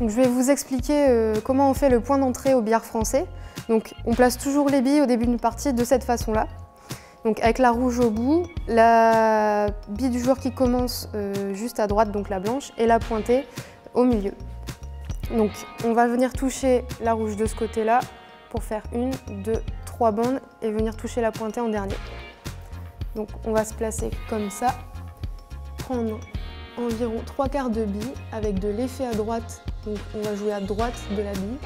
Je vais vous expliquer euh, comment on fait le point d'entrée au billard français. Donc, on place toujours les billes au début d'une partie de cette façon-là. Donc avec la rouge au bout, la bille du joueur qui commence euh, juste à droite, donc la blanche, et la pointée au milieu. Donc on va venir toucher la rouge de ce côté-là pour faire une, deux, trois bandes et venir toucher la pointée en dernier. Donc on va se placer comme ça, environ trois quarts de bille avec de l'effet à droite. Donc on va jouer à droite de la bille